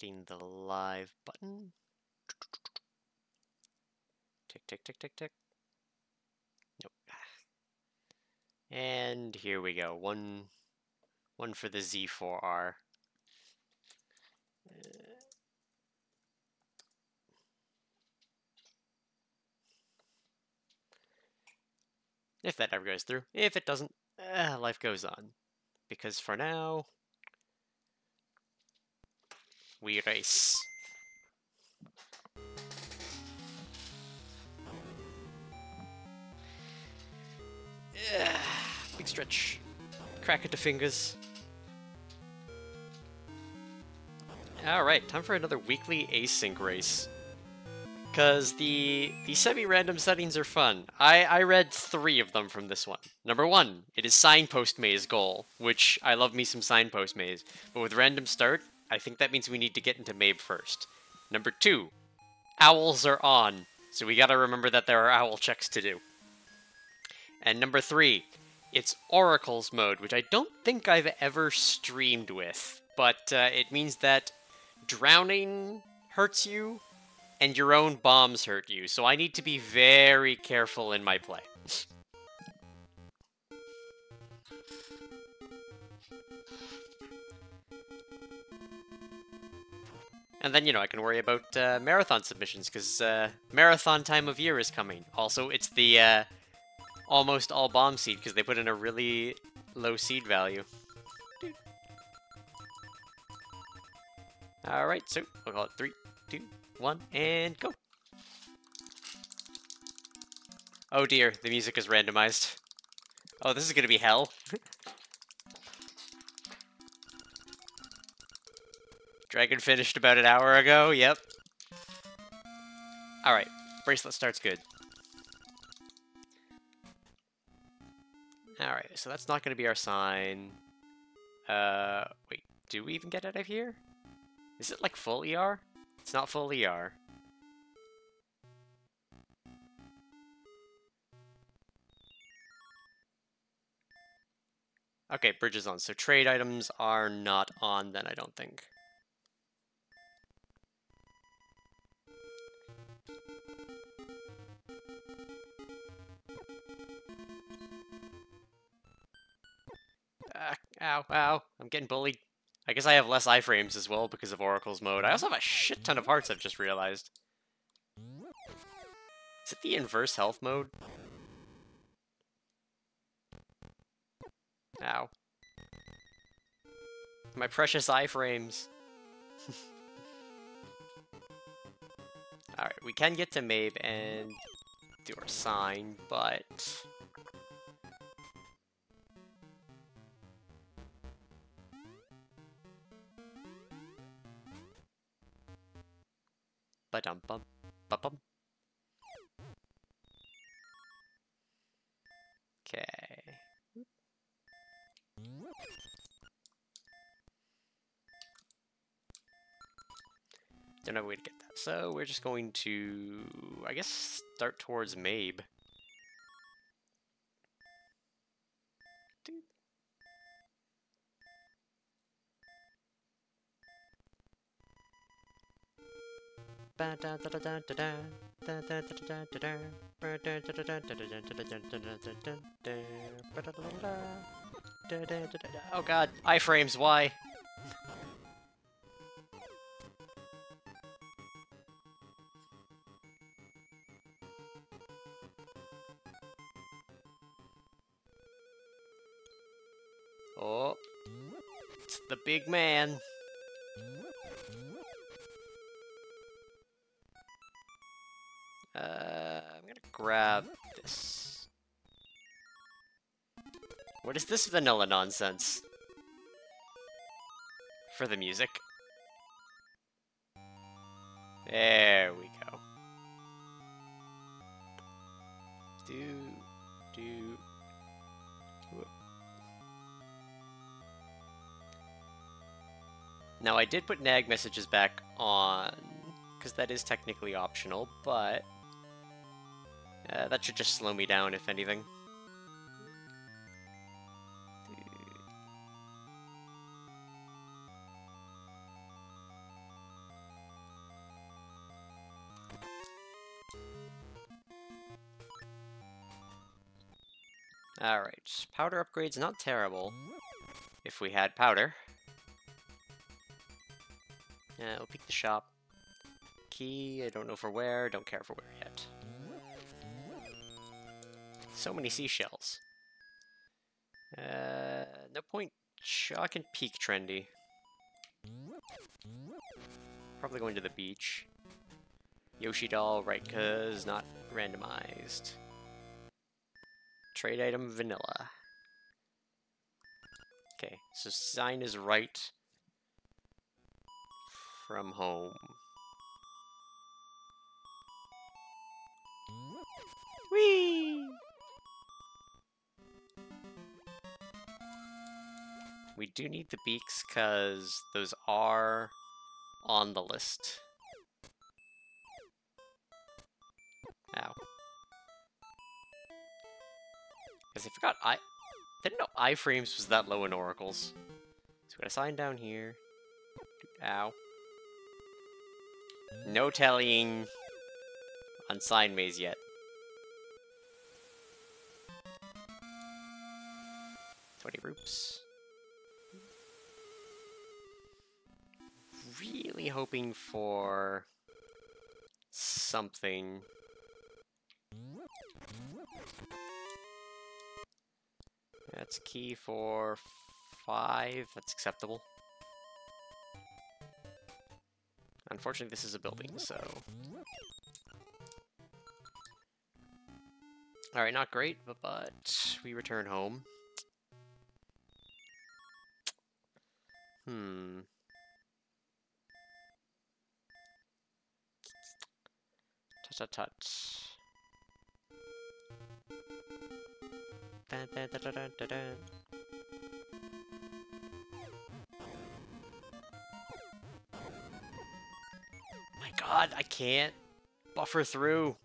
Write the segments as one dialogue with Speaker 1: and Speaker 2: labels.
Speaker 1: hitting the live button. Tick, tick, tick, tick, tick. Nope. And here we go. One, one for the Z4R. Uh, if that ever goes through. If it doesn't, uh, life goes on. Because for now, we race. big stretch. Crack at the fingers. Alright, time for another weekly async race. Because the, the semi-random settings are fun. I, I read three of them from this one. Number one, it is signpost maze goal, which I love me some signpost maze. But with random start, I think that means we need to get into Mabe first. Number two, owls are on, so we gotta remember that there are owl checks to do. And number three, it's Oracles mode, which I don't think I've ever streamed with, but uh, it means that drowning hurts you and your own bombs hurt you, so I need to be very careful in my play. And then, you know, I can worry about uh, marathon submissions, because uh, marathon time of year is coming. Also, it's the uh, almost all bomb seed, because they put in a really low seed value. Alright, so we'll call it three, two, one, and go! Oh dear, the music is randomized. Oh, this is gonna be hell. Dragon finished about an hour ago, yep. Alright, bracelet starts good. Alright, so that's not going to be our sign. Uh, wait, do we even get out of here? Is it like full ER? It's not full ER. Okay, bridge is on. So trade items are not on then, I don't think. Ow, ow. I'm getting bullied. I guess I have less iframes as well because of Oracle's mode. I also have a shit ton of hearts, I've just realized. Is it the inverse health mode? Ow. My precious iframes. Alright, we can get to Mabe and do our sign, but... Dum bum ba bum. Okay. Don't have a way to get that. So we're just going to, I guess, start towards Mabe. Oh god, iframes, why? Oh, it's the big man. Is this vanilla nonsense? For the music. There we go. Do, do. Now I did put nag messages back on, because that is technically optional, but uh, that should just slow me down, if anything. Alright, powder upgrade's not terrible. If we had powder. Yeah, we'll peek the shop. Key, I don't know for where, don't care for where yet. So many seashells. Uh, no point Shock and peak trendy. Probably going to the beach. Yoshi doll, right, cause not randomized. Trade item vanilla. Okay, so sign is right from home. Whee! We do need the beaks because those are on the list. Ow. Because I forgot I didn't know iframes was that low in oracles. So we got a sign down here. Ow. No tallying on sign maze yet. Twenty roops. Really hoping for something. That's key for five. That's acceptable. Unfortunately, this is a building, so... Alright, not great, but, but we return home. Hmm. Tut tut tut. My god, I can't buffer through.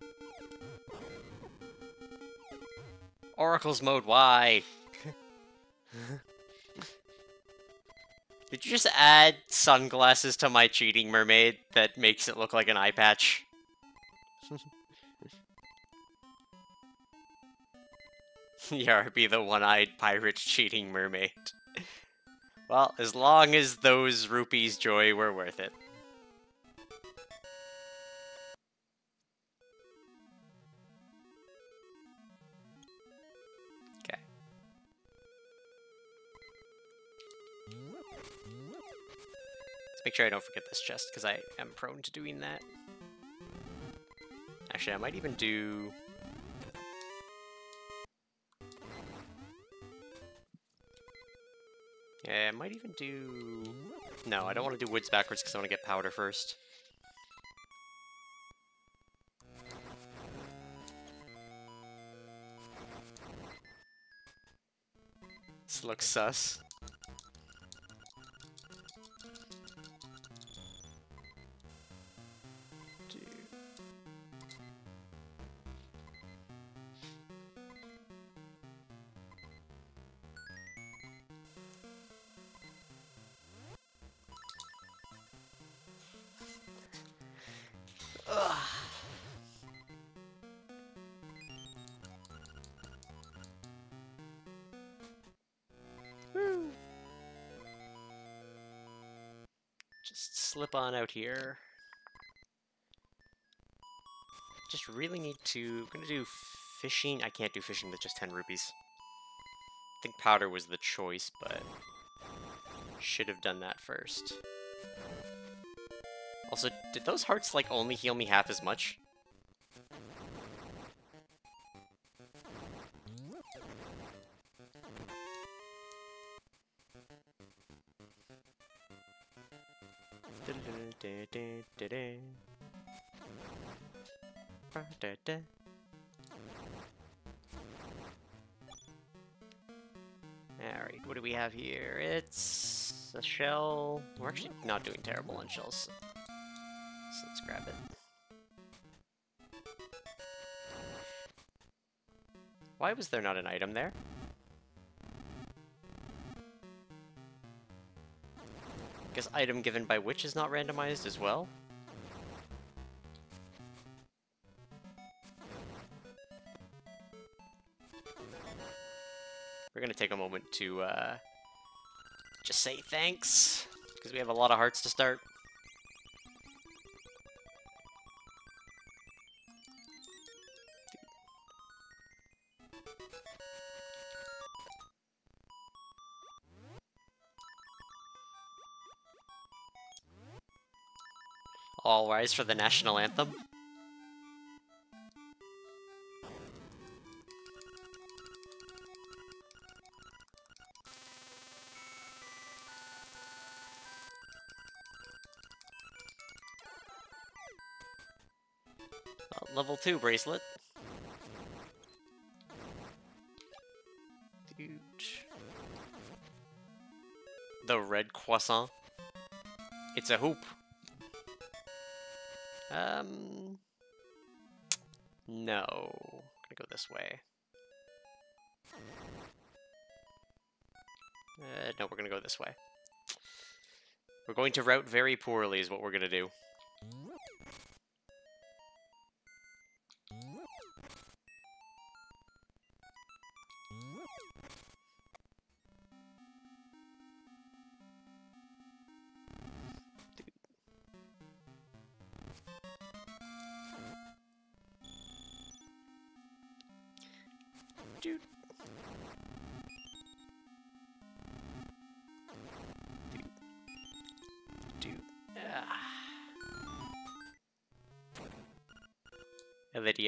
Speaker 1: Oracle's mode, why? Did you just add sunglasses to my cheating mermaid that makes it look like an eye patch? Yarby, the one-eyed pirate cheating mermaid. well, as long as those rupees joy were worth it. Okay. Let's make sure I don't forget this chest, because I am prone to doing that. Actually, I might even do... Yeah, I might even do... No, I don't want to do woods backwards because I want to get powder first. This looks sus. On out here. Just really need to... I'm gonna do fishing. I can't do fishing with just 10 rupees. I think powder was the choice, but... Should have done that first. Also, did those hearts, like, only heal me half as much? Alright, what do we have here? It's a shell. We're actually not doing terrible on shells. So let's grab it. Why was there not an item there? Guess item given by which is not randomized as well? To uh, just say thanks because we have a lot of hearts to start. All rise for the national anthem. Level 2 bracelet. Dude. The red croissant. It's a hoop. Um. No. I'm gonna go this way. Uh, no, we're gonna go this way. We're going to route very poorly is what we're gonna do.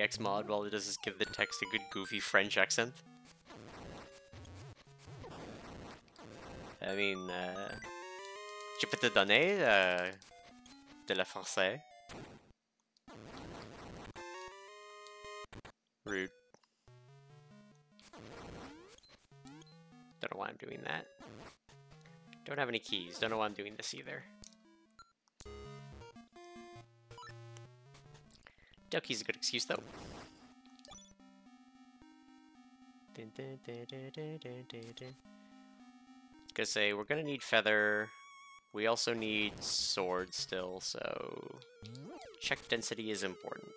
Speaker 1: DX mod, all it does is give the text a good goofy French accent. I mean, euh, je peux te donner euh, de la français. Rude. Don't know why I'm doing that. Don't have any keys. Don't know why I'm doing this either. Ducky's a good excuse though. Gonna say we're gonna need feather. We also need sword still, so check density is important.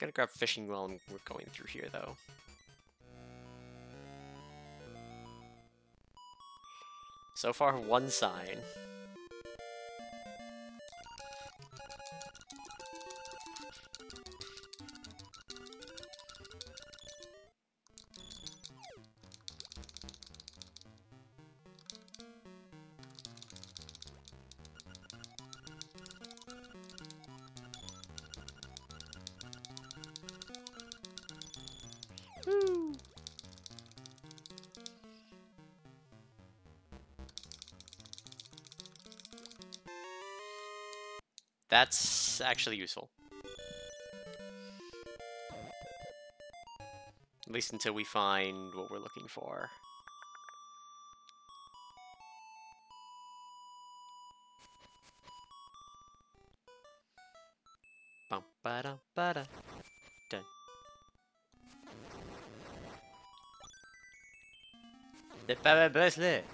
Speaker 1: Gotta grab fishing while we're going through here, though. So far, one sign. Actually useful. At least until we find what we're looking for. Bum ba da ba da. C'est pas ma bracelet.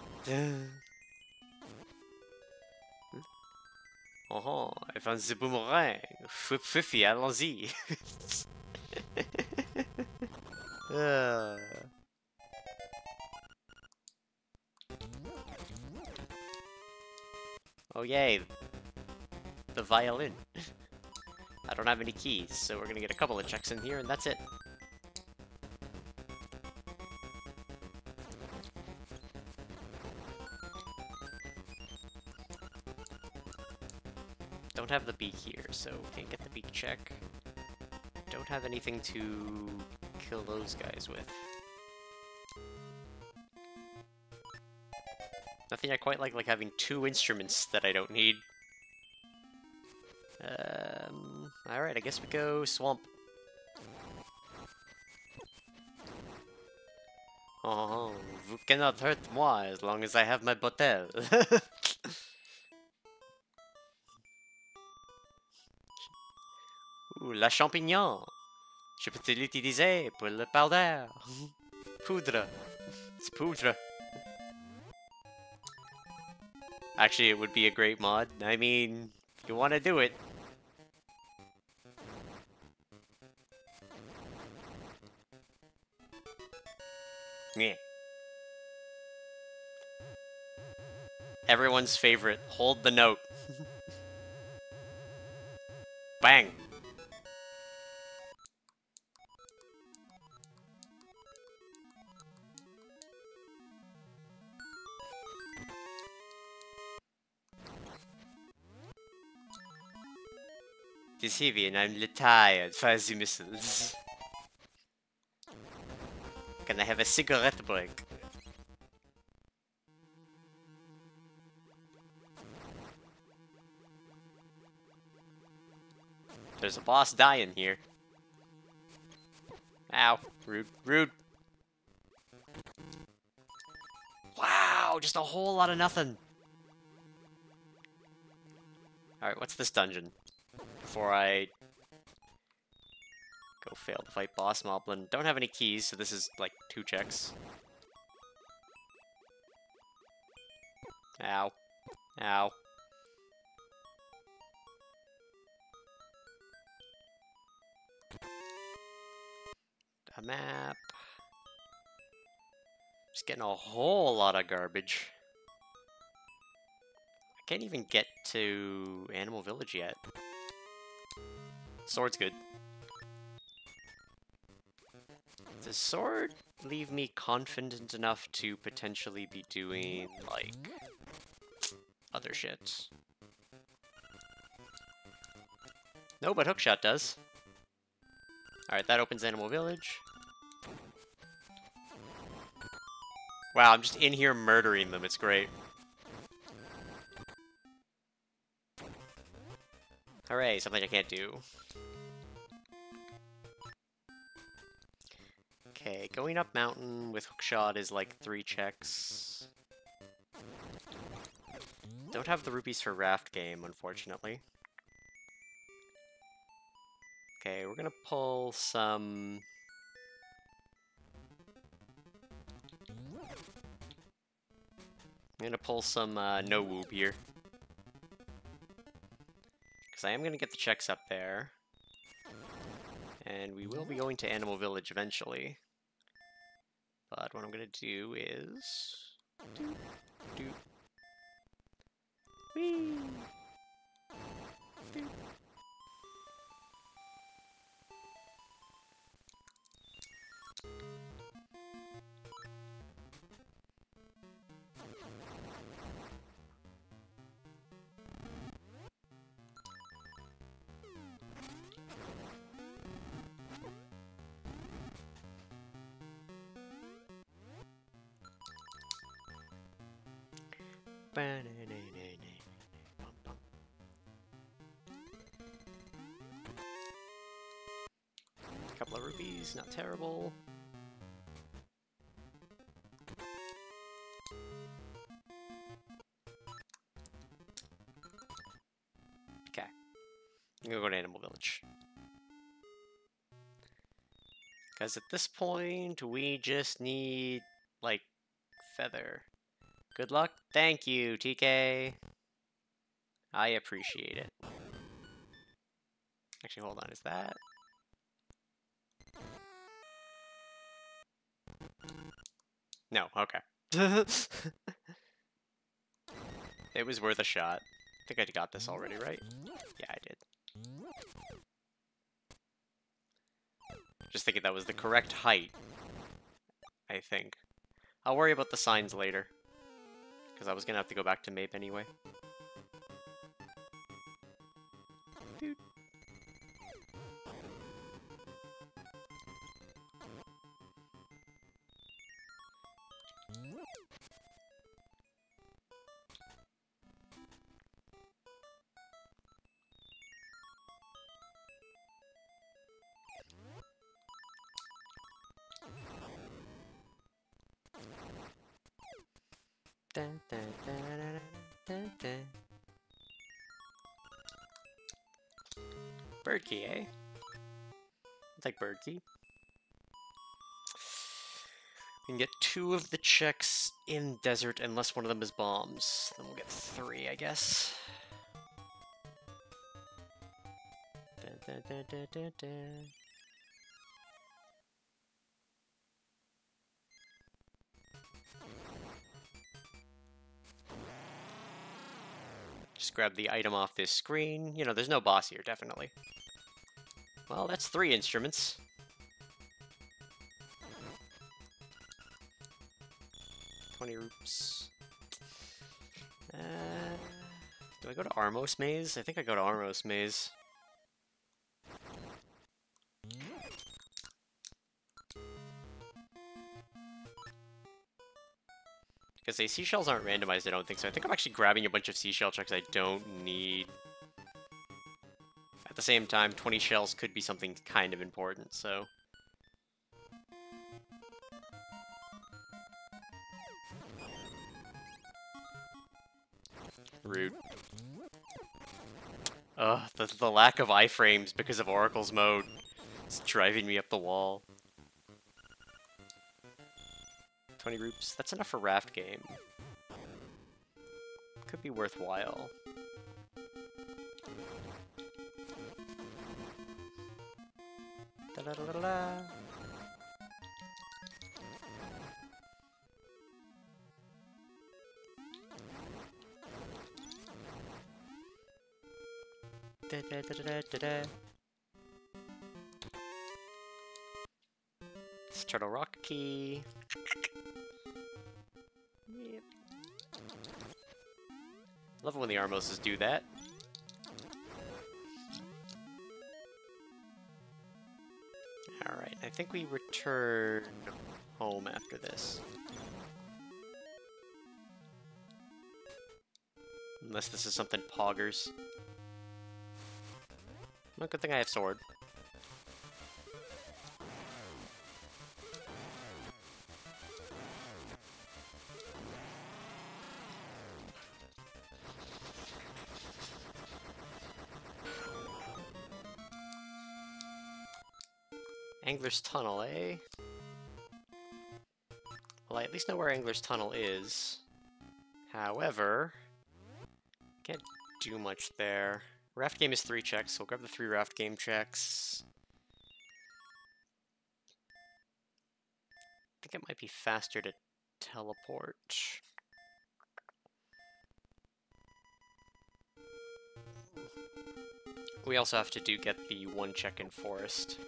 Speaker 1: Oh, elle fait un boomerang. Flip Fifi, allons-y. Ah. Oh yay, the violin. I don't have any keys, so we're gonna get a couple of checks in here and that's it. Don't have the beak here, so can't get the beak check. Don't have anything to kill those guys with. Nothing I quite like like having two instruments that I don't need. Um, alright, I guess we go swamp. Oh, vous cannot hurt moi as long as I have my bottle. Champignon. Je peux l'utiliser pour le powder. Poudre. Poudre. Actually, it would be a great mod. I mean, you want to do it. Yeah. Everyone's favorite. Hold the note. Bang. Heavy and I'm tired. The missiles. Can I have a cigarette break? There's a boss dying here. Ow. Rude. Rude. Wow, just a whole lot of nothing. Alright, what's this dungeon? Before I go fail to fight Boss Moblin. Don't have any keys, so this is like two checks. Ow. Ow. A map. Just getting a whole lot of garbage. I can't even get to Animal Village yet. Sword's good. Does sword leave me confident enough to potentially be doing, like, other shit? No, but hookshot does. Alright, that opens Animal Village. Wow, I'm just in here murdering them. It's great. Hooray, something I can't do. Going up mountain with hookshot is like three checks. Don't have the rupees for raft game, unfortunately. Okay, we're gonna pull some... I'm gonna pull some uh, no whoop here. Because I am gonna get the checks up there. And we will be going to Animal Village eventually. But what I'm gonna do is... Doop, doop. Whee! Couple of rupees, not terrible. Okay. I'm gonna go to Animal Village. Because at this point, we just need, like, feather. Good luck. Thank you, TK. I appreciate it. Actually, hold on, is that... No, okay. it was worth a shot. I think I got this already, right? Yeah, I did. Just thinking that was the correct height. I think. I'll worry about the signs later. Because I was going to have to go back to Mabe anyway. We can get two of the checks in desert unless one of them is bombs. Then we'll get three, I guess. Da, da, da. Just grab the item off this screen. You know, there's no boss here, definitely. Well, that's three instruments. Twenty roops. Uh, do I go to Armos Maze? I think I go to Armos Maze. Because the seashells aren't randomized, I don't think so. I think I'm actually grabbing a bunch of seashell checks I don't need. The same time, 20 shells could be something kind of important, so... Rude. Ugh, the, the lack of iframes because of Oracle's mode. It's driving me up the wall. 20 roops. That's enough for raft game. Could be worthwhile. Da -da -da -da -da. It's Turtle Rock key. Yep. Love it when the Armoses do that. Think we return home after this. Unless this is something poggers. Well, good thing I have sword. Angler's Tunnel, eh? Well, I at least know where Angler's Tunnel is. However, can't do much there. Raft game is three checks, so we'll grab the three raft game checks. I think it might be faster to teleport. We also have to do get the one check in forest.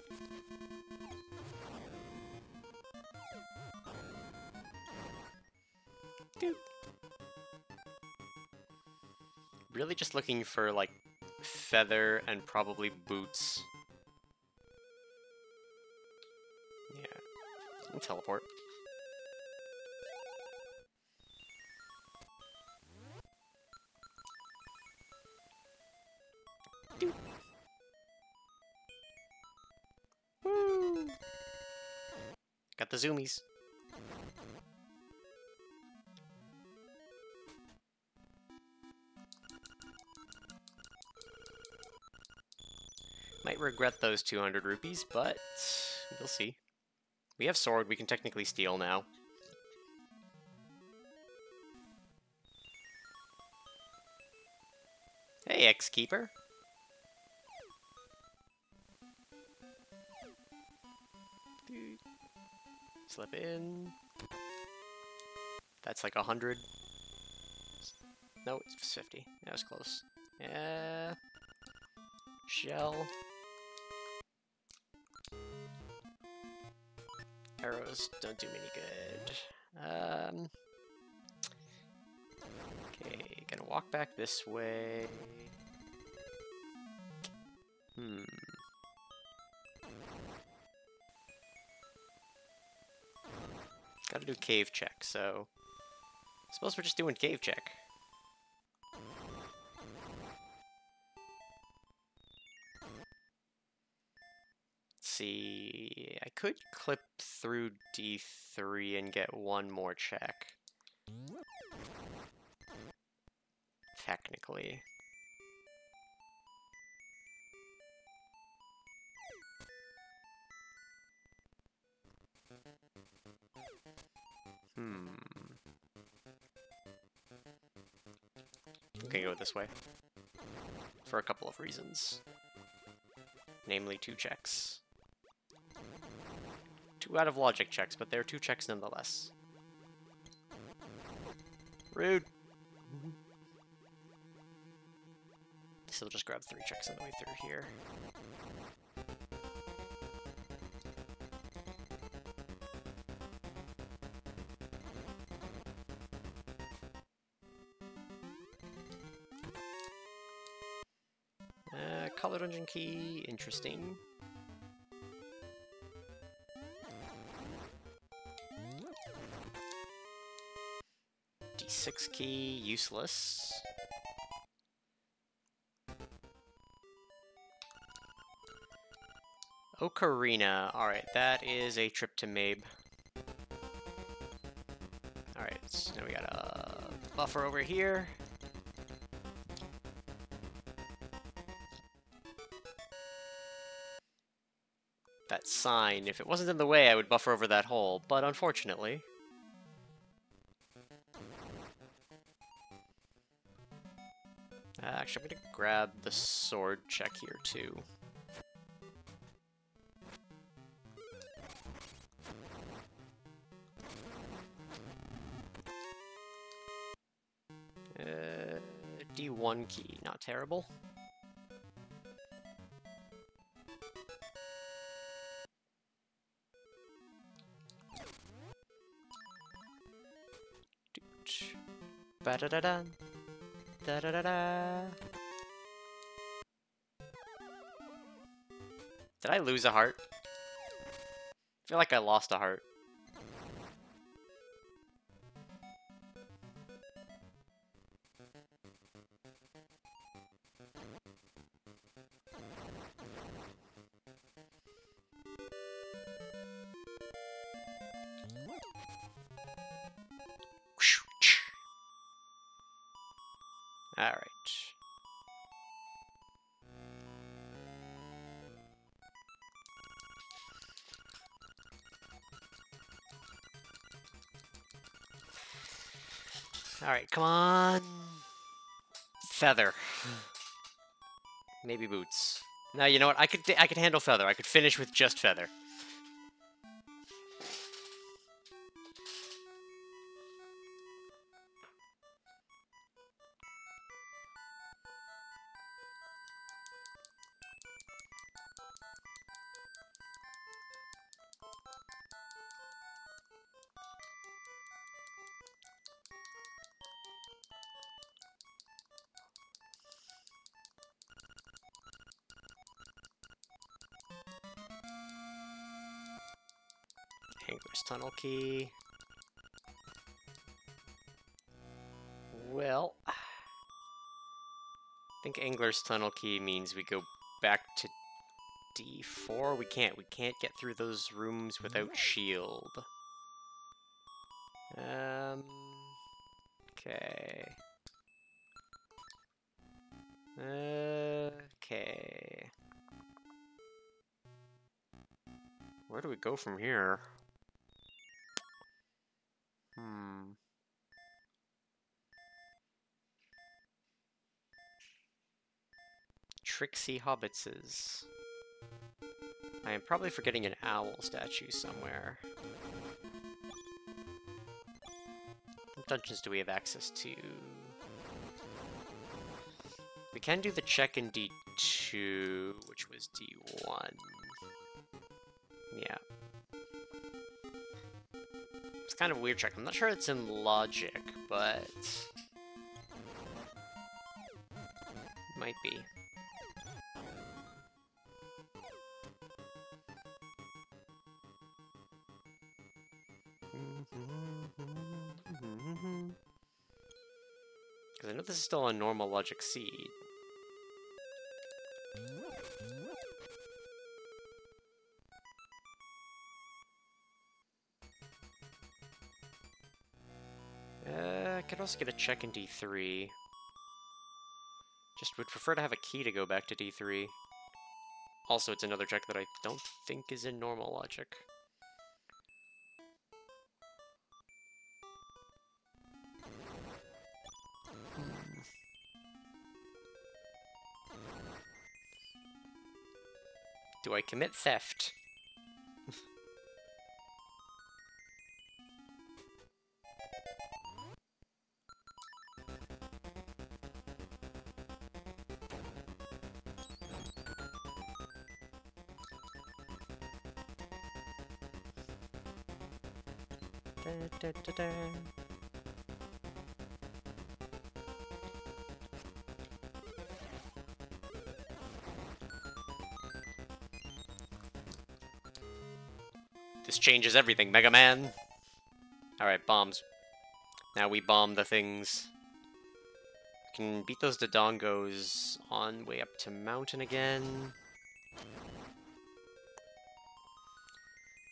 Speaker 1: Looking for like feather and probably boots. Yeah, teleport. Got the zoomies. Regret those 200 rupees, but we'll see. We have sword, we can technically steal now. Hey, X-Keeper. Slip in. That's like a hundred. No, it's 50. That was close. Yeah. Shell. Arrows don't do me any good. Um, okay, gonna walk back this way. Hmm. Gotta do cave check, so... I suppose we're just doing cave check. see. I could clip through D3 and get one more check. Technically. Hmm. I'm go this way. For a couple of reasons. namely two checks. Two out of logic checks, but they're two checks nonetheless. Rude. So we'll just grab three checks on the way through here. Uh, color dungeon key, interesting. D6 key, useless. Ocarina. Alright, that is a trip to Mabe. Alright, so now we got a buffer over here. That sign, if it wasn't in the way, I would buffer over that hole, but unfortunately... Uh, actually, I'm gonna grab the sword check here, too. Uh, D1 key, not terrible. Ba da da da. Da da da da. Did I lose a heart? I feel like I lost a heart. Come on. Feather. Maybe boots. Now you know what? I could I could handle feather. I could finish with just feather. Key. Well, I think Angler's Tunnel Key means we go back to D4. We can't. We can't get through those rooms without shield. Um. Okay. Okay. Where do we go from here? Hmm. Trixie Hobbitses. I am probably forgetting an owl statue somewhere. What dungeons do we have access to? We can do the check in D2, which was D1. Yeah. It's kind of a weird check. I'm not sure it's in logic, but... Might be. Still a normal logic seed. Uh, I could also get a check in D3. Just would prefer to have a key to go back to D3. Also, it's another check that I don't think is in normal logic. Commit theft? Changes everything, Mega Man! Alright, bombs. Now we bomb the things. Can beat those Dodongos on way up to mountain again.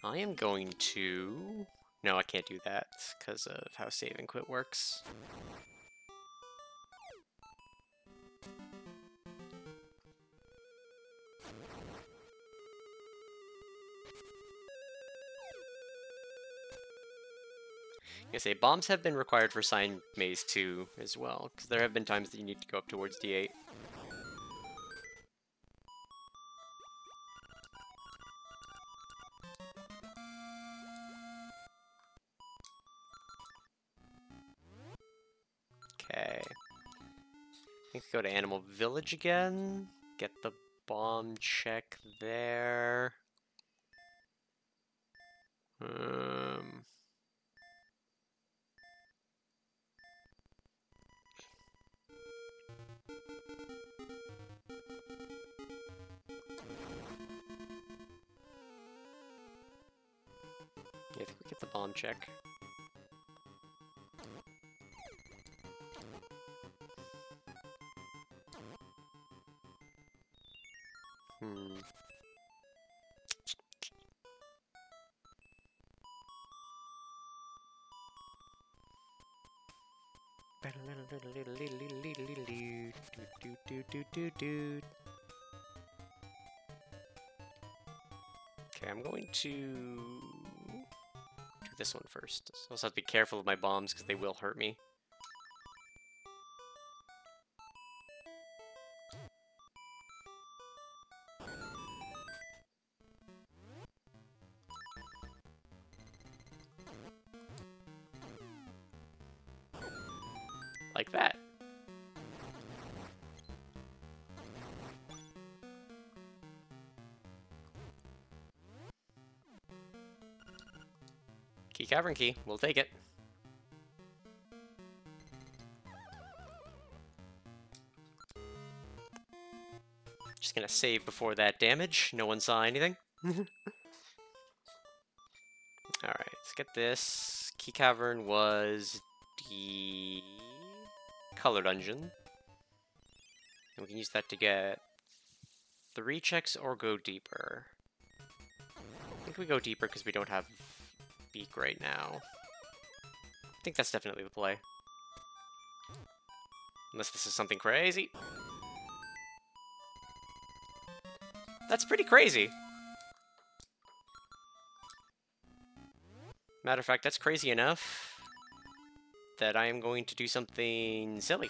Speaker 1: I am going to... No, I can't do that because of how save and quit works. Say bombs have been required for Sign Maze 2 as well, because there have been times that you need to go up towards D8. Okay. I think go to Animal Village again. Get the bomb check there. Um... Get the bomb check. Hmm. Okay, I'm going to this one first. So I also have to be careful of my bombs because they will hurt me. Cavern key, we'll take it. Just gonna save before that damage. No one saw anything. Alright, let's get this. Key cavern was the color dungeon. And we can use that to get three checks or go deeper. I think we go deeper because we don't have Beak right now. I think that's definitely the play. Unless this is something crazy. That's pretty crazy. Matter of fact, that's crazy enough that I am going to do something silly.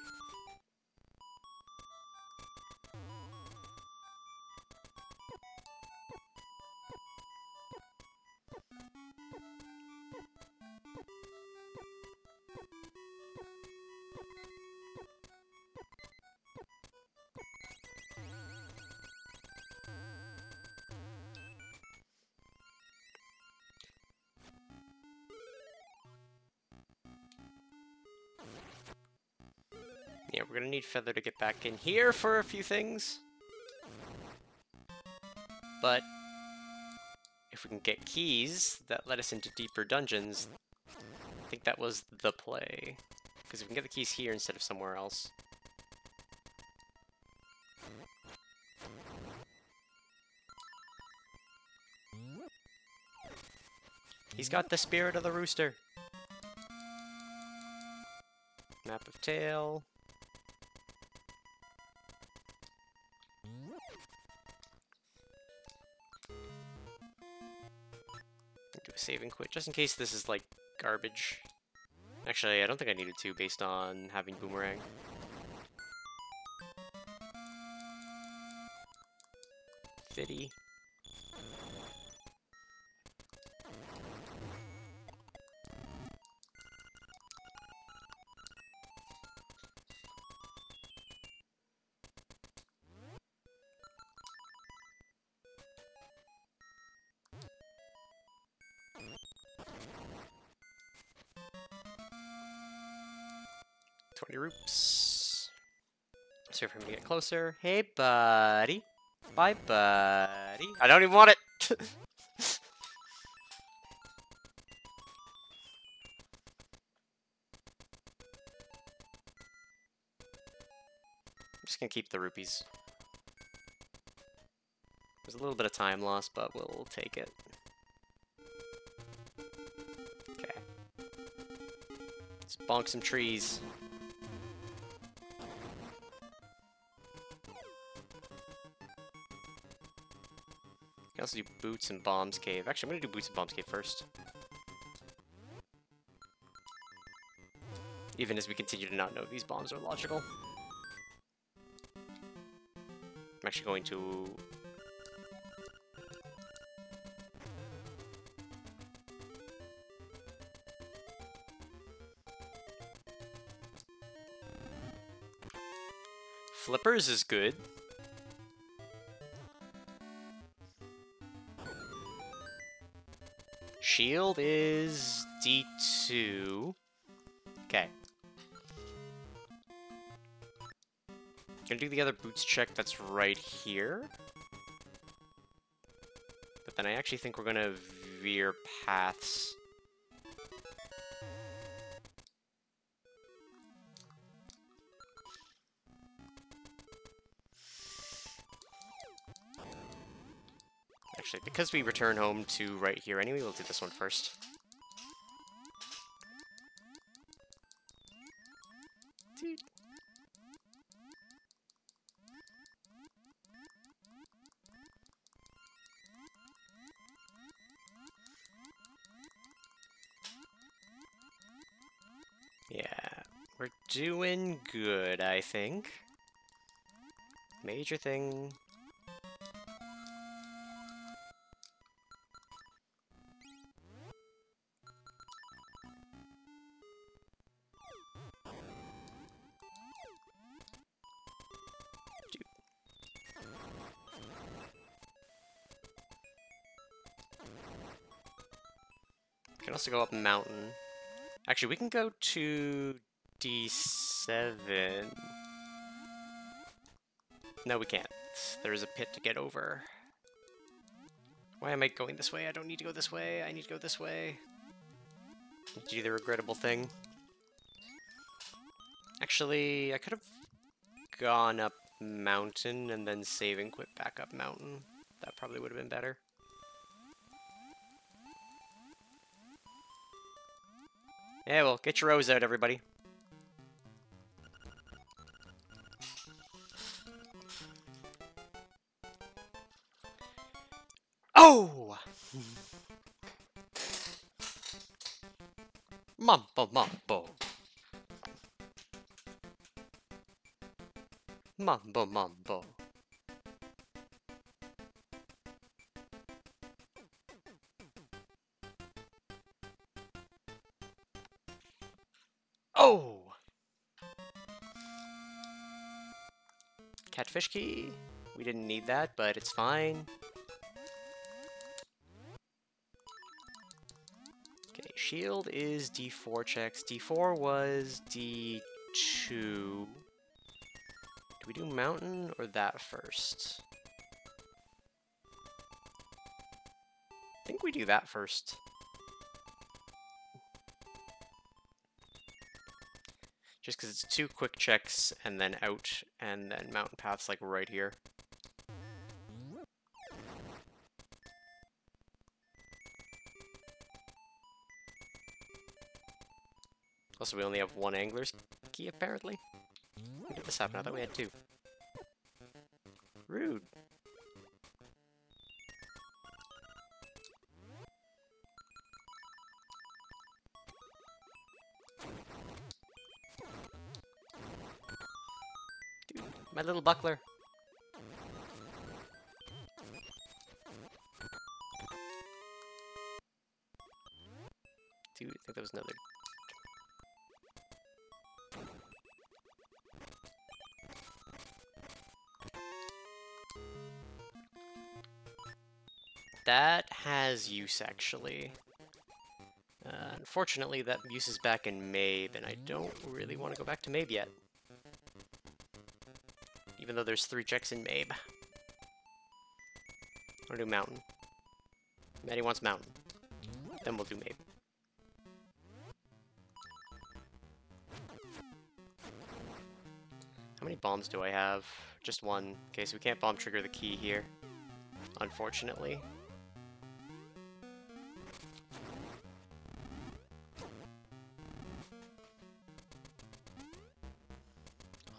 Speaker 1: Feather to get back in here for a few things. But if we can get keys that let us into deeper dungeons, I think that was the play. Because if we can get the keys here instead of somewhere else. He's got the spirit of the rooster. Map of tail. Save and quit, just in case this is like garbage. Actually, I don't think I needed to based on having boomerang. So if I'm gonna get closer. Hey, buddy. Bye, buddy. I don't even want it! I'm just gonna keep the rupees. There's a little bit of time loss, but we'll take it. Okay. Let's bonk some trees. Can also do Boots and Bombs Cave. Actually, I'm gonna do Boots and Bombs Cave first. Even as we continue to not know these bombs are logical. I'm actually going to... Flippers is good. Shield is D2. Okay. Gonna do the other boots check that's right here. But then I actually think we're gonna veer paths. Because we return home to right here anyway, we'll do this one first. Yeah, we're doing good, I think. Major thing can also go up mountain. Actually, we can go to D7. No, we can't. There's a pit to get over. Why am I going this way? I don't need to go this way. I need to go this way. Do the regrettable thing. Actually, I could have gone up mountain and then save and quit back up mountain. That probably would have been better. Yeah, well, get your O's out, everybody. Oh! Mambo, mambo. Mambo, mambo. Catfish key. We didn't need that, but it's fine. Okay, shield is D4 checks. D4 was D2. Do we do mountain or that first? I think we do that first. Just because it's two quick checks and then out, and then mountain paths like right here. Also, we only have one angler's key, apparently. When did this happen? I thought we had two. Rude. Little buckler. Dude, I think that was another. That has use, actually. Uh, unfortunately, that use is back in Mabe, and I don't really want to go back to Mabe yet. Even though there's three checks in Mabe. I'll do Mountain. Maddie wants Mountain. Then we'll do Mabe. How many bombs do I have? Just one. Okay, so we can't bomb trigger the key here. Unfortunately.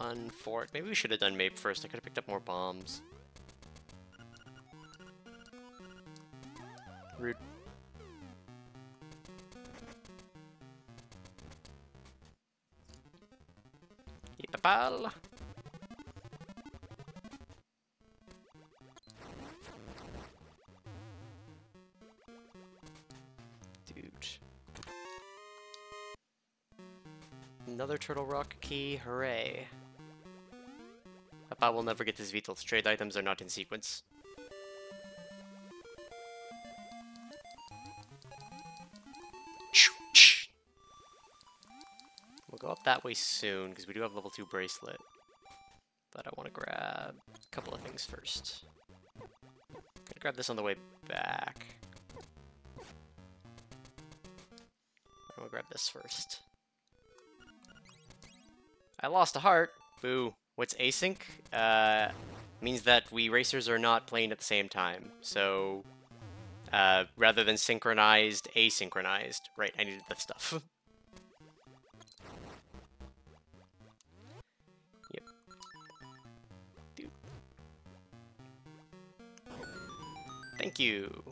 Speaker 1: Unfort. Maybe we should have done Mabe first. I could have picked up more bombs. Rude. Yipapal. Dude. Another Turtle Rock key, hooray. Papahl will never get this Beetles. Trade items are not in sequence. We'll go up that way soon, because we do have level 2 bracelet. But I want to grab a couple of things first. Gonna grab this on the way back. Gonna grab this first. I lost a heart! Boo. What's async? Uh, means that we racers are not playing at the same time. So, uh, rather than synchronized, asynchronized. Right, I needed that stuff. yep. Dude. Thank you.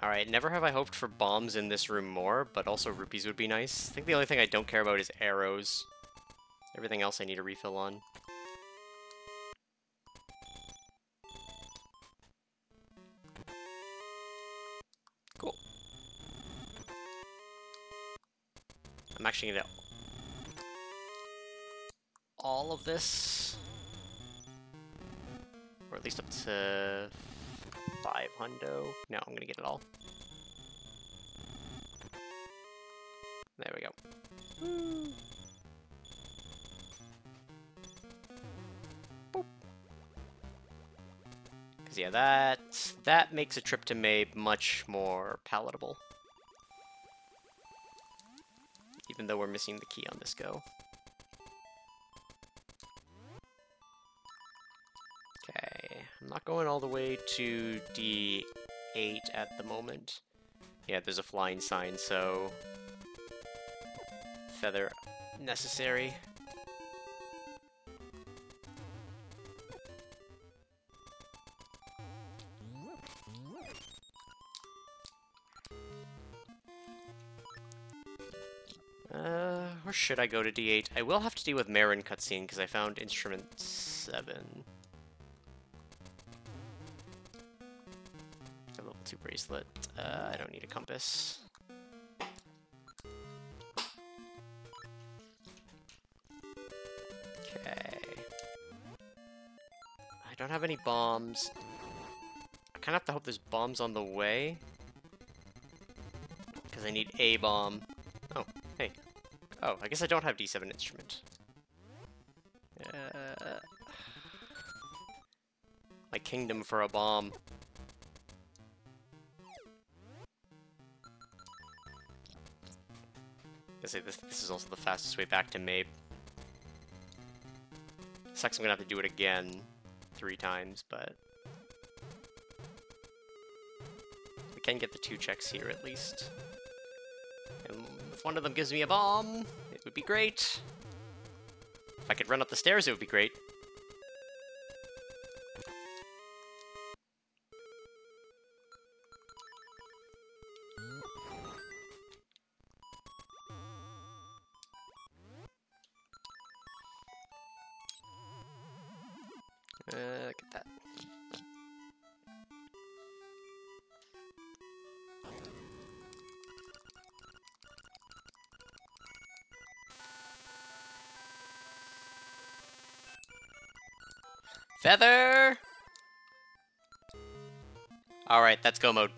Speaker 1: Alright, never have I hoped for bombs in this room more, but also rupees would be nice. I think the only thing I don't care about is arrows. Everything else I need a refill on. Cool. I'm actually gonna all of this, or at least up to five hundo. No, I'm gonna get it all. There we go. Because yeah, that that makes a trip to Mabe much more palatable. Even though we're missing the key on this go. Going all the way to D8 at the moment. Yeah, there's a flying sign, so... Feather necessary. Uh, or should I go to D8? I will have to deal with Marin cutscene because I found instrument 7. Bracelet. Uh, I don't need a compass. Okay. I don't have any bombs. I kind of have to hope there's bombs on the way. Because I need a bomb. Oh, hey. Oh, I guess I don't have D7 instrument. Uh, my kingdom for a bomb. Say this, this is also the fastest way back to Mabe. Sucks I'm gonna have to do it again three times, but... We can get the two checks here at least. And if one of them gives me a bomb, it would be great. If I could run up the stairs, it would be great. Feather! Alright, that's go mode.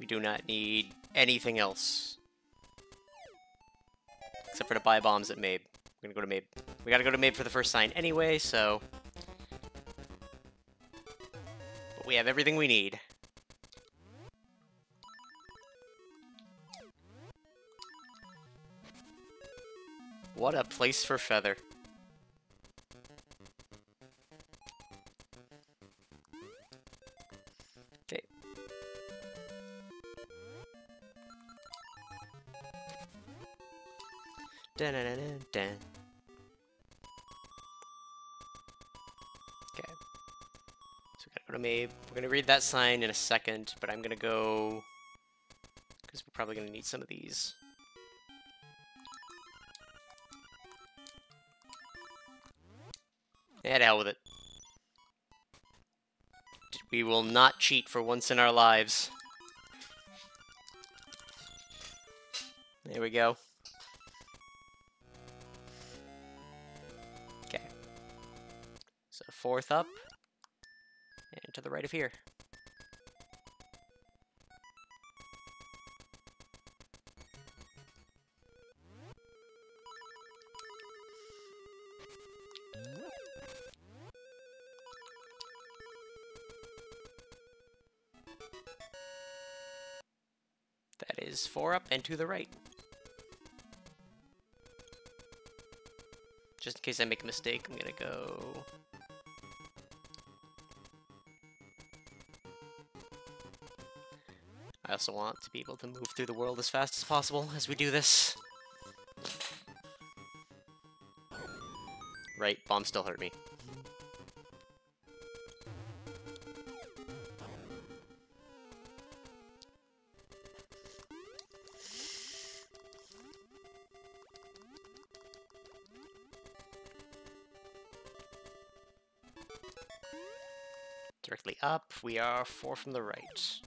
Speaker 1: We do not need anything else. Except for to buy bombs at Mabe. We're gonna go to Mabe. We gotta go to Mabe for the first sign anyway, so... But we have everything we need. Place for Feather. Okay. Dun -dun -dun -dun. Okay. So we gotta go to Mabe. We're gonna read that sign in a second, but I'm gonna go... Because we're probably gonna need some of these. Yeah, hell with it. We will not cheat for once in our lives. There we go. Okay. So fourth up, and to the right of here. Is four up and to the right. Just in case I make a mistake, I'm gonna go... I also want to be able to move through the world as fast as possible as we do this. Right, bomb still hurt me. Directly up, we are four from the right.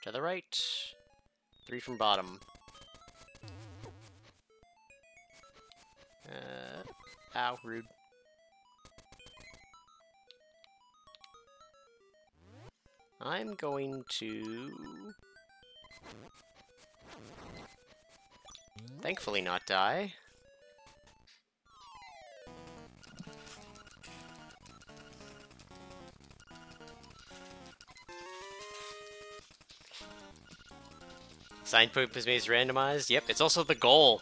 Speaker 1: To the right. Three from bottom. Uh, ow, rude. I'm going to... Thankfully not die. Sign poop is made randomized. Yep, it's also the goal.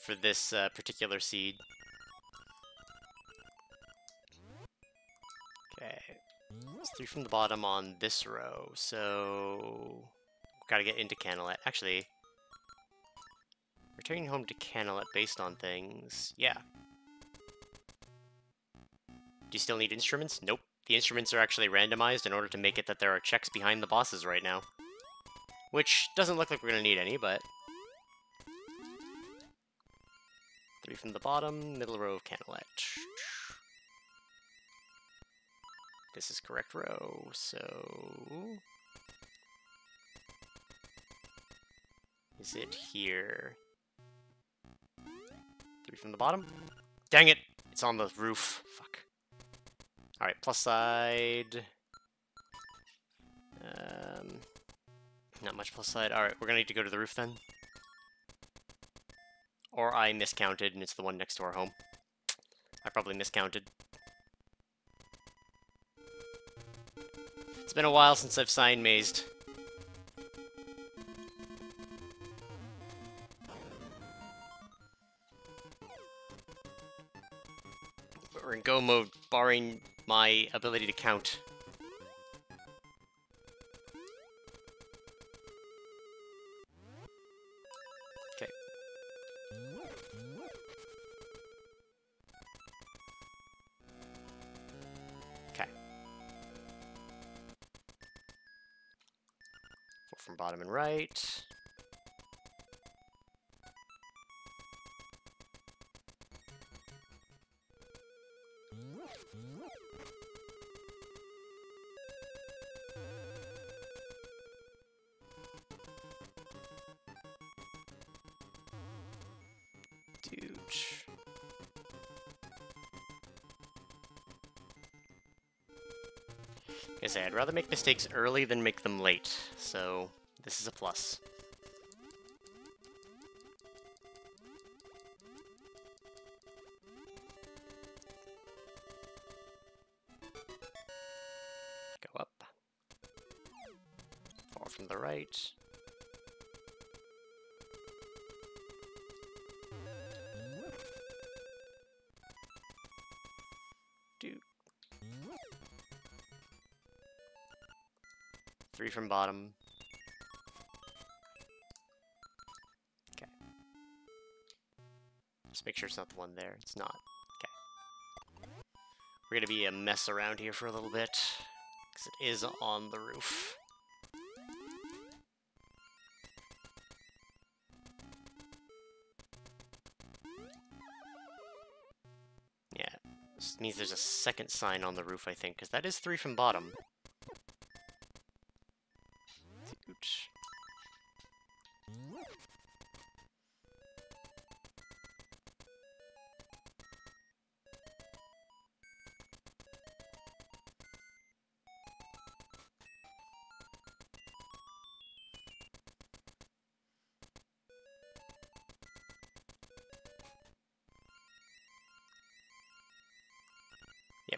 Speaker 1: For this uh, particular seed. From the bottom on this row, so... Gotta get into Kanalet. Actually, returning home to Kanalet based on things. Yeah. Do you still need instruments? Nope. The instruments are actually randomized in order to make it that there are checks behind the bosses right now. Which doesn't look like we're gonna need any, but... Three from the bottom, middle row of Kanalet. This is correct row, so... Is it here? Three from the bottom? Dang it! It's on the roof. Fuck. Alright, plus side... Um, not much plus side. Alright, we're gonna need to go to the roof then. Or I miscounted and it's the one next to our home. I probably miscounted. It's been a while since I've signed mazed. We're in go mode, barring my ability to count. right. Huge. I I'd rather make mistakes early than make them late, so this is a plus. Go up. Fall from the right. Three from bottom. Make sure it's not the one there. It's not. Okay. We're gonna be a mess around here for a little bit. Because it is on the roof. Yeah, this means there's a second sign on the roof, I think, because that is three from bottom.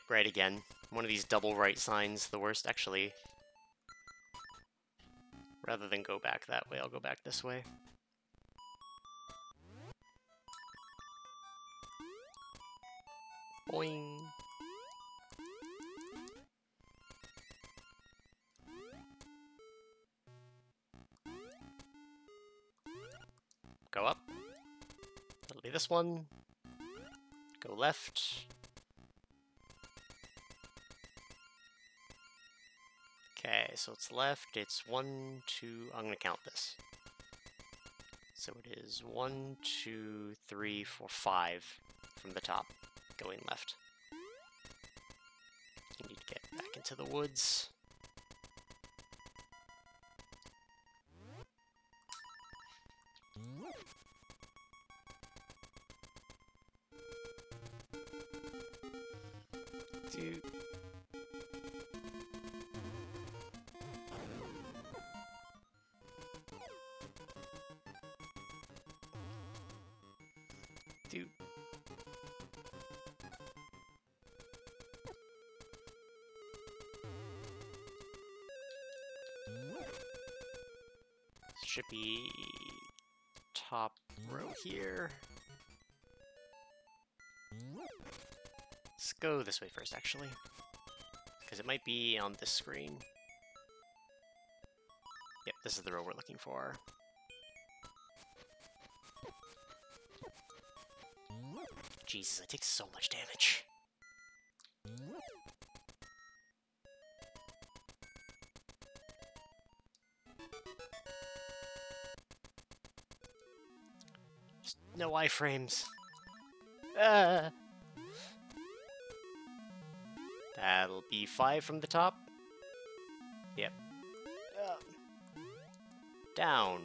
Speaker 1: Right again. One of these double right signs, the worst, actually. Rather than go back that way, I'll go back this way. Boing. Go up. That'll be this one. Go left. So it's left. It's one, two. I'm gonna count this. So it is one, two, three, four, five from the top going left. You need to get back into the woods. Here. Let's go this way first, actually. Because it might be on this screen. Yep, this is the row we're looking for. Jesus, I take so much damage. No iframes. Ah. That'll be five from the top. Yep. Um, down.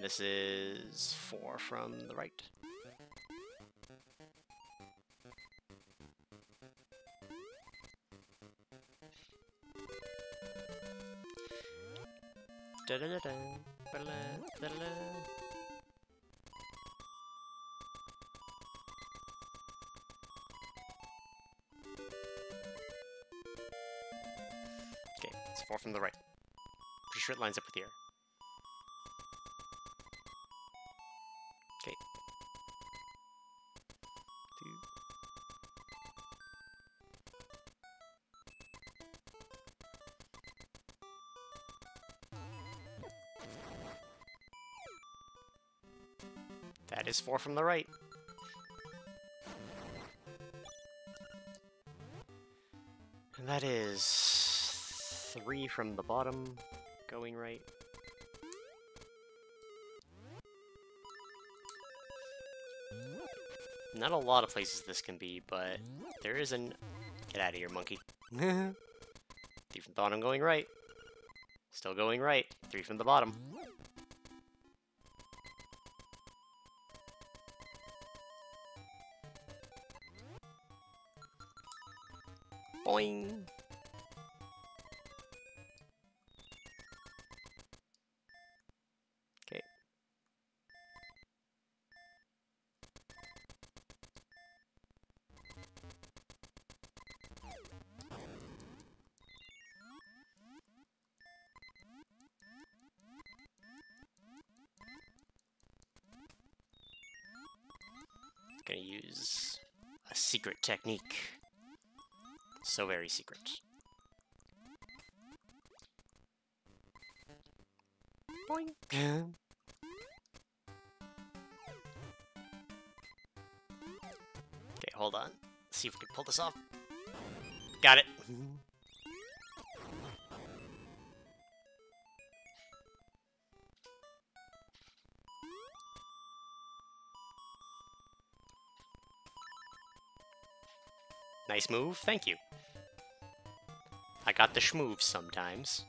Speaker 1: This is four from the right. Da-da-da-da, ba-da-da, da-da-da. From the right. Pretty sure it lines up with here. Okay. That is four from the right. And that is three from the bottom, going right. Not a lot of places this can be, but there is an... Get out of here, monkey. Three from the bottom going right. Still going right. Three from the bottom. Boing! Technique. So very secret. Okay, hold on. see if we can pull this off. Got it. Nice move, thank you. I got the schmoves sometimes.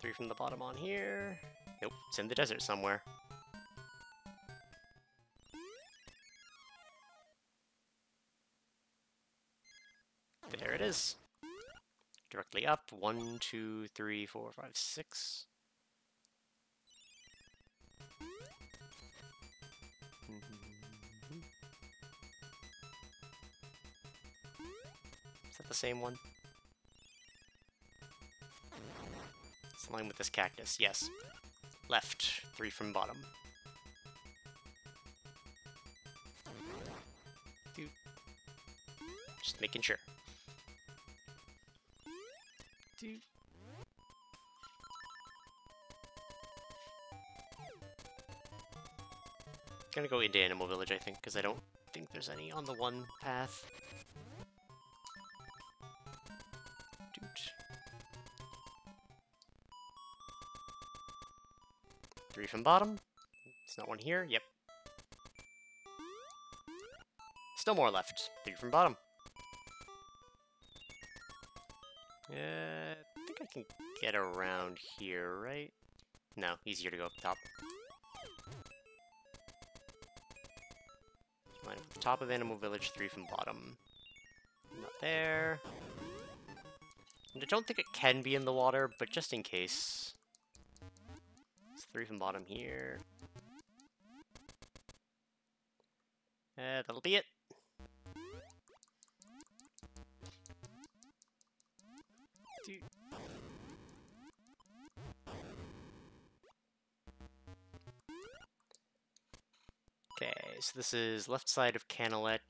Speaker 1: Three from the bottom on here. Nope, it's in the desert somewhere. There it is. Directly up. One, two, three, four, five, six. The same one? It's line with this cactus, yes. Left, three from bottom. Dude. Just making sure. Dude. Gonna go into Animal Village, I think, because I don't think there's any on the one path. Three from bottom. It's not one here. Yep. Still more left. Three from bottom. Uh, I think I can get around here, right? No, easier to go up top. Top of Animal Village, three from bottom. Not there. And I don't think it can be in the water, but just in case. Three from bottom here. Uh, that'll be it. Okay, so this is left side of Kanalet.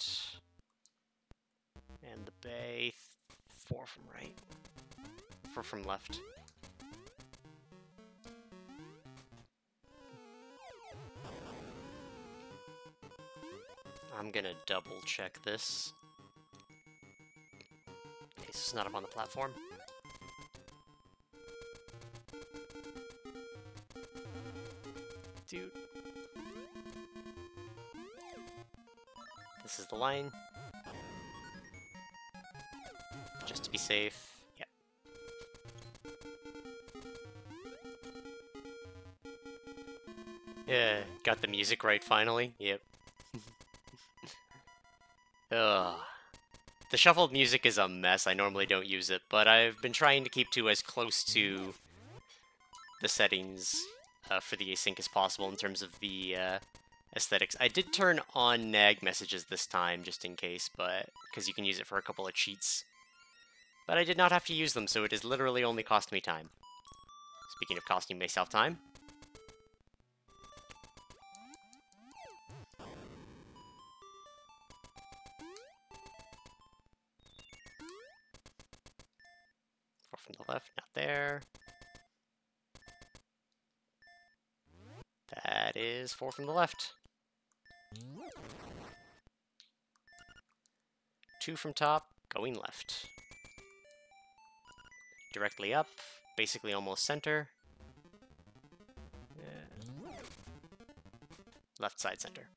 Speaker 1: And the bay, four from right. Four from left. I'm gonna double check this. Okay, this is not up on the platform. Dude. This is the line. Just to be safe. Yep. Yeah, got the music right finally. Yep. Ugh. The shuffled music is a mess. I normally don't use it, but I've been trying to keep to as close to the settings uh, for the async as possible in terms of the uh, aesthetics. I did turn on nag messages this time, just in case, but because you can use it for a couple of cheats. But I did not have to use them, so it has literally only cost me time. Speaking of costing myself time, four from the left. Two from top, going left. Directly up, basically almost center. Yeah. Left side center.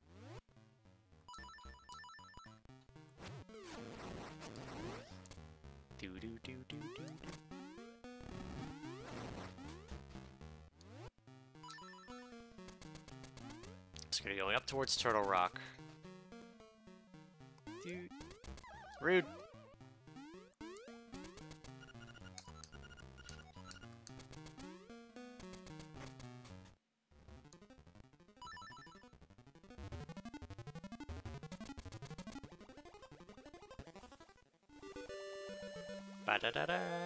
Speaker 1: Do do do do do do. So we're going up towards Turtle Rock. Dude. Rude. Ba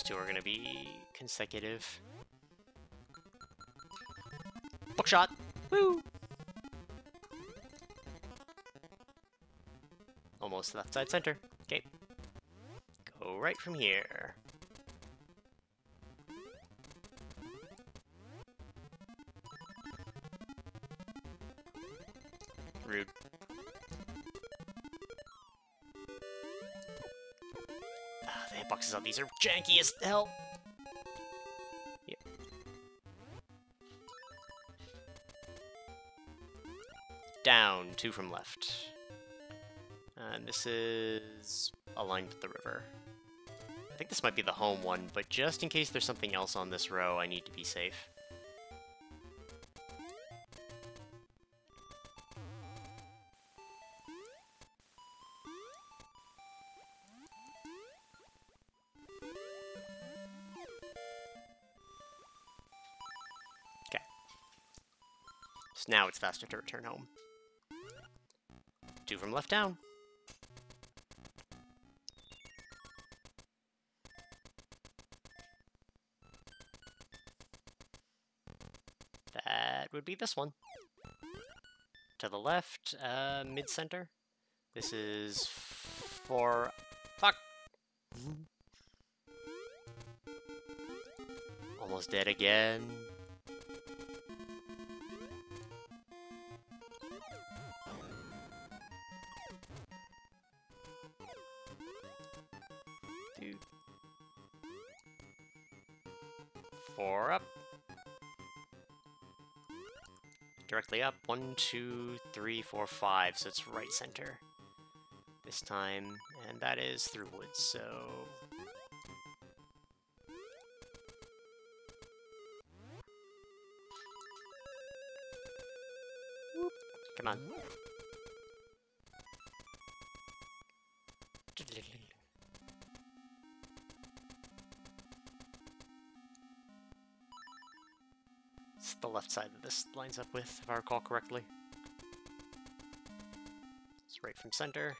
Speaker 1: those two are going to be consecutive. Bookshot! Woo! Almost left side center. Okay. Go right from here. Rude. The hitboxes on these are janky as hell. Yep. Down, two from left. And this is aligned with the river. I think this might be the home one, but just in case there's something else on this row, I need to be safe. Faster to return home. Two from left down. That would be this one. To the left, uh, mid-center. This is for... Fuck! Almost dead again. Up. One, two, three, four, five. So it's right center this time. And that is through woods, so... this lines up with, if I recall correctly. It's right from center.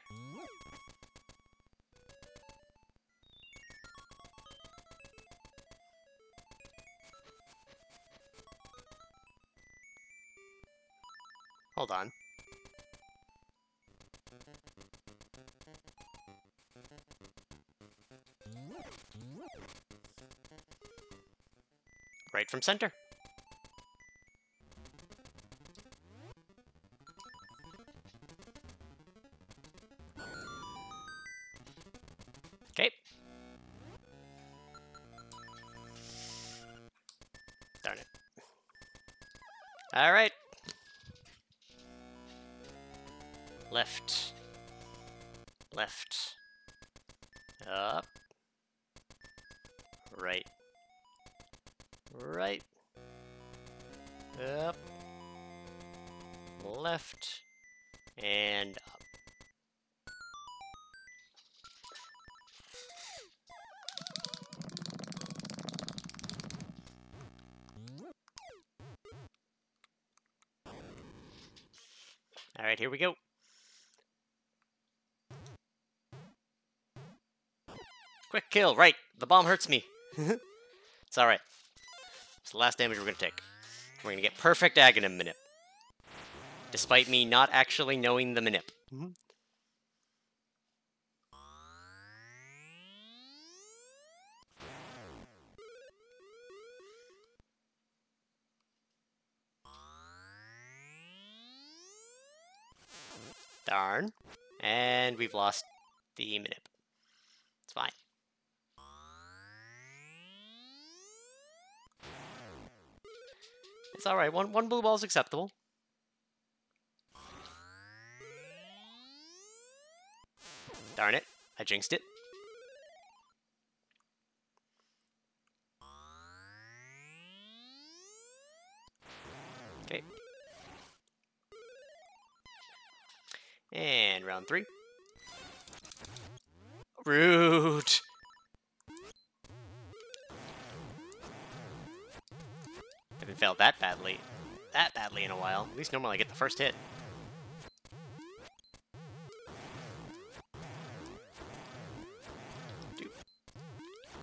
Speaker 1: Hold on. Right from center. Here we go. Quick kill, right. The bomb hurts me. it's alright. It's the last damage we're going to take. We're going to get perfect Agahnim Minip. Despite me not actually knowing the Minip. Darn. Blue ball is acceptable. Darn it, I jinxed it. Okay. And round three. Rude! Haven't failed that badly, that badly in a while. At least normally I get the first hit.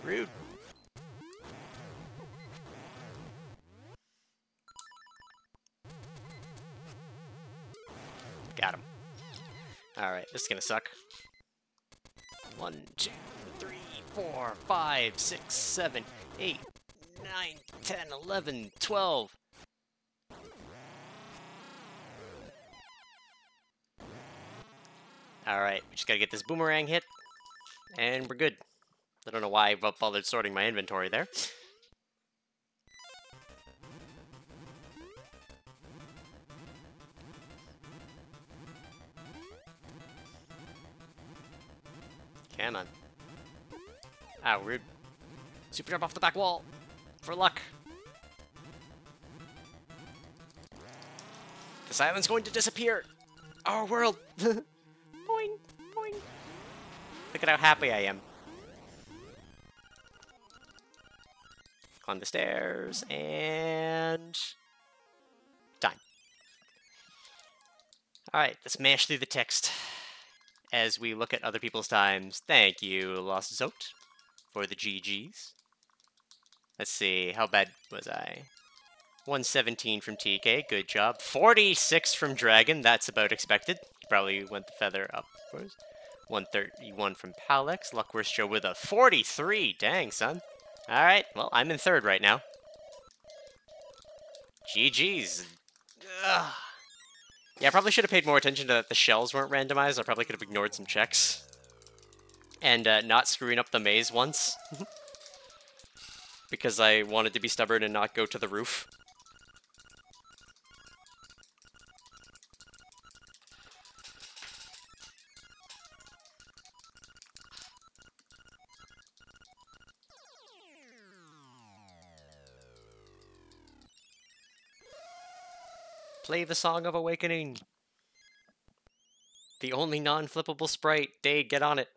Speaker 1: Rude. Got him. Alright, this is gonna suck. One, two, three, four, five, six, seven, eight, nine, ten, eleven, twelve. Alright, we just gotta get this boomerang hit, and we're good. I don't know why I bothered sorting my inventory there. Come on. Ah, rude. Super jump off the back wall. For luck. This island's going to disappear. Our world. Look at how happy I am. Climb the stairs, and... Time. Alright, let's mash through the text as we look at other people's times. Thank you, Lost Zote, for the GGs. Let's see, how bad was I? 117 from TK, good job. 46 from Dragon, that's about expected. Probably went the feather upwards. 131 from Palex. Luckworst Joe with a 43. Dang, son. Alright, well, I'm in third right now. GG's. Ugh. Yeah, I probably should have paid more attention to that the shells weren't randomized. I probably could have ignored some checks. And uh, not screwing up the maze once. because I wanted to be stubborn and not go to the roof. Play the Song of Awakening. The only non-flippable sprite. Day, get on it.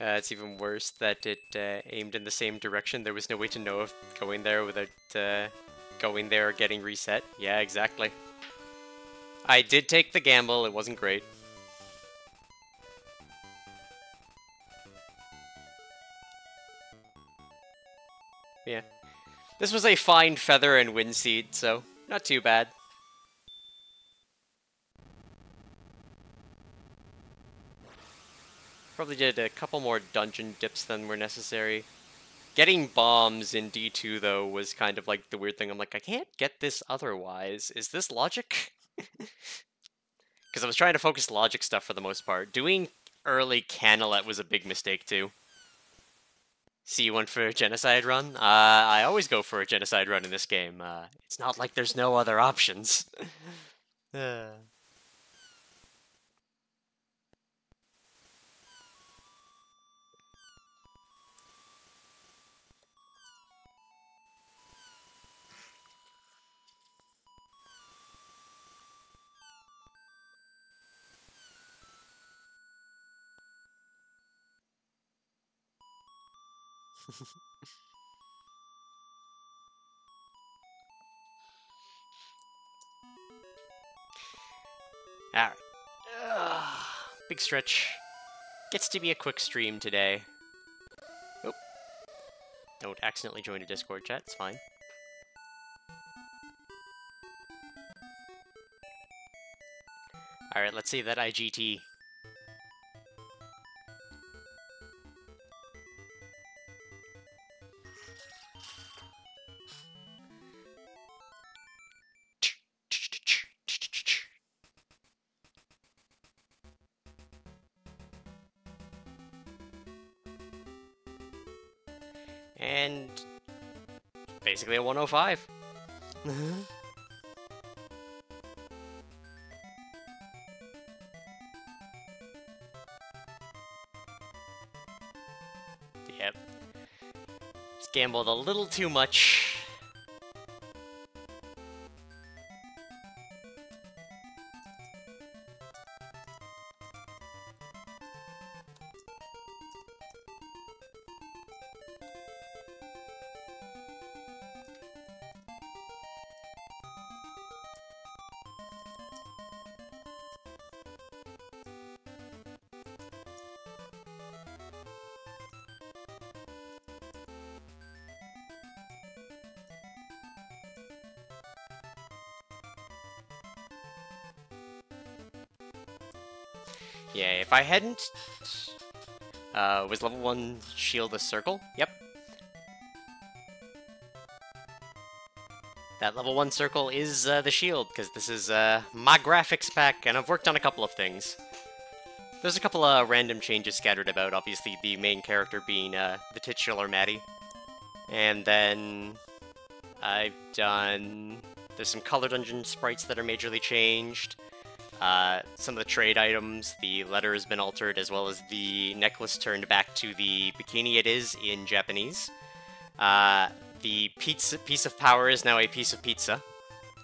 Speaker 1: Uh, it's even worse that it uh, aimed in the same direction. There was no way to know if going there without uh, going there or getting reset. Yeah, exactly. I did take the gamble. It wasn't great. Yeah. This was a fine feather and wind seed, so not too bad. Probably did a couple more dungeon dips than were necessary. Getting bombs in D2, though, was kind of like the weird thing. I'm like, I can't get this otherwise. Is this logic? Because I was trying to focus logic stuff for the most part. Doing early Kanalet was a big mistake, too. See you for a genocide run? Uh, I always go for a genocide run in this game. Uh, it's not like there's no other options. uh. Alright. Big stretch. Gets to be a quick stream today. Oh. Don't accidentally join a Discord chat, it's fine. Alright, let's see that IGT. Basically a 105. Uh-huh. yep. Just gambled a little too much. Yeah, if I hadn't... Uh, was level 1 shield a circle? Yep. That level 1 circle is uh, the shield, because this is uh, my graphics pack, and I've worked on a couple of things. There's a couple of random changes scattered about, obviously the main character being uh, the titular Maddie. And then I've done... There's some color dungeon sprites that are majorly changed. Uh, some of the trade items, the letter has been altered, as well as the necklace turned back to the bikini it is in Japanese. Uh, the pizza piece of power is now a piece of pizza.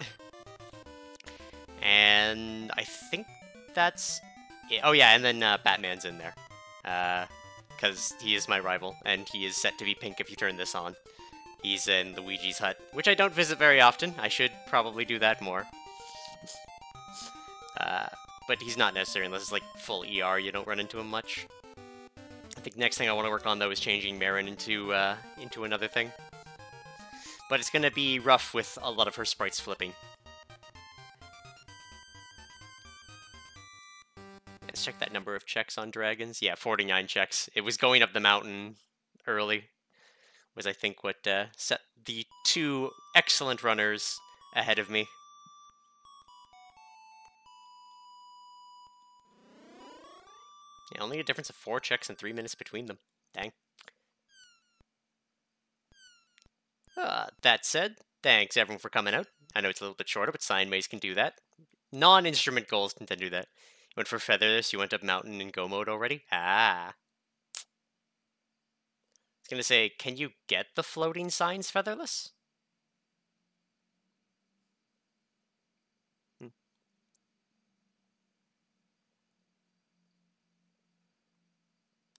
Speaker 1: and I think that's it. Oh yeah, and then uh, Batman's in there. Because uh, he is my rival, and he is set to be pink if you turn this on. He's in Luigi's hut, which I don't visit very often. I should probably do that more. But he's not necessary unless it's like full ER, you don't run into him much. I think next thing I want to work on though is changing Marin into uh, into another thing. But it's gonna be rough with a lot of her sprites flipping. Let's check that number of checks on dragons. Yeah, 49 checks. It was going up the mountain early. Was I think what uh, set the two excellent runners ahead of me. Yeah, only a difference of four checks and three minutes between them. Dang. Uh, that said, thanks everyone for coming out. I know it's a little bit shorter, but Sign Maze can do that. Non-instrument goals can do that. You went for Featherless, you went up Mountain in Go mode already? Ah. I was gonna say, can you get the floating signs Featherless?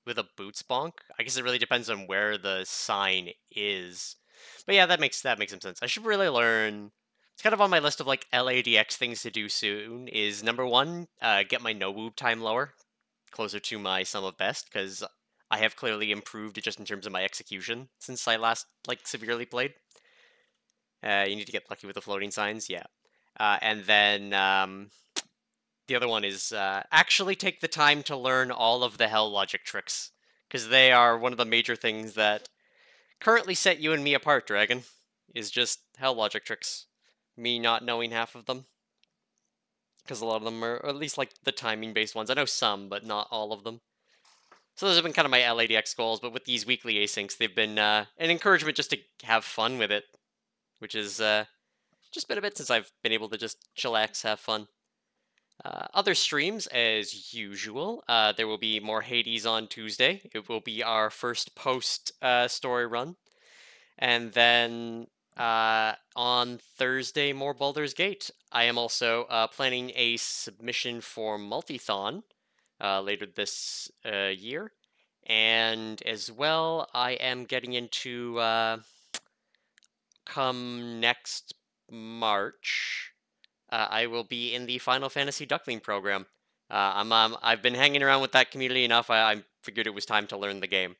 Speaker 1: With a boots bonk? I guess it really depends on where the sign is. But yeah, that makes that makes some sense. I should really learn. It's kind of on my list of like LADX things to do soon. Is number one, uh, get my no woob time lower, closer to my sum of best, because I have clearly improved just in terms of my execution since I last like severely played. Uh, you need to get lucky with the floating signs, yeah. Uh, and then um, the other one is uh, actually take the time to learn all of the hell logic tricks because they are one of the major things that currently set you and me apart, Dragon, is just hell logic tricks. Me not knowing half of them. Because a lot of them are, at least like the timing based ones. I know some, but not all of them. So those have been kind of my LADX goals, but with these weekly asyncs, they've been uh, an encouragement just to have fun with it, which is uh, just been a bit since I've been able to just chillax, have fun. Uh, other streams, as usual, uh, there will be more Hades on Tuesday. It will be our first post uh, story run. And then uh, on Thursday, more Baldur's Gate. I am also uh, planning a submission for Multithon later this year. And as well, I am getting into come next March uh, I will be in the Final Fantasy Duckling program. Uh, I'm, um, I've been hanging around with that community enough. I, I, figured it was time to learn the game.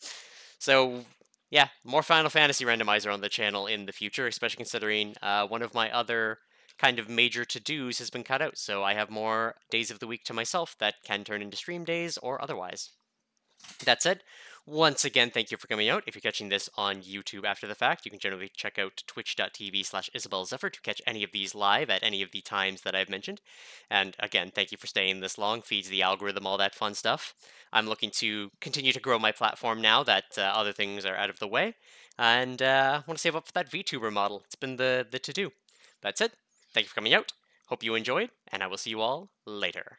Speaker 1: So yeah, more Final Fantasy randomizer on the channel in the future, especially considering uh, one of my other kind of major to-dos has been cut out. So I have more days of the week to myself that can turn into stream days or otherwise. That said, once again, thank you for coming out. If you're catching this on YouTube after the fact, you can generally check out twitch.tv slash Isabelle Zephyr to catch any of these live at any of the times that I've mentioned. And again, thank you for staying this long, feeds the algorithm, all that fun stuff. I'm looking to continue to grow my platform now that uh, other things are out of the way. And uh, I want to save up for that VTuber model. It's been the, the to-do. That's it. Thank you for coming out. Hope you enjoyed, and I will see you all later.